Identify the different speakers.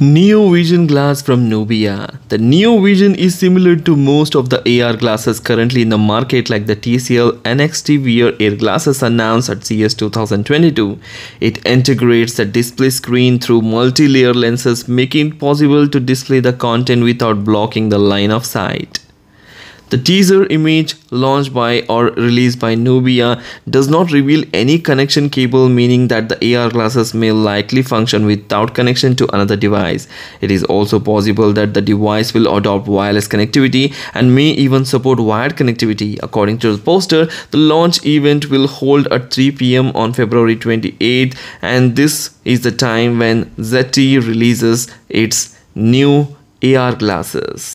Speaker 1: Neo Vision glass from Nubia. The Neo Vision is similar to most of the AR glasses currently in the market like the TCL NXTWEAR Air glasses announced at CES 2022. It integrates the display screen through multi-layer lenses making it possible to display the content without blocking the line of sight. The teaser image launched by or released by Nubia does not reveal any connection cable meaning that the AR glasses may likely function without connection to another device. It is also possible that the device will adopt wireless connectivity and may even support wired connectivity. According to the poster, the launch event will hold at 3 pm on February 28th and this is the time when ZTE releases its new AR glasses.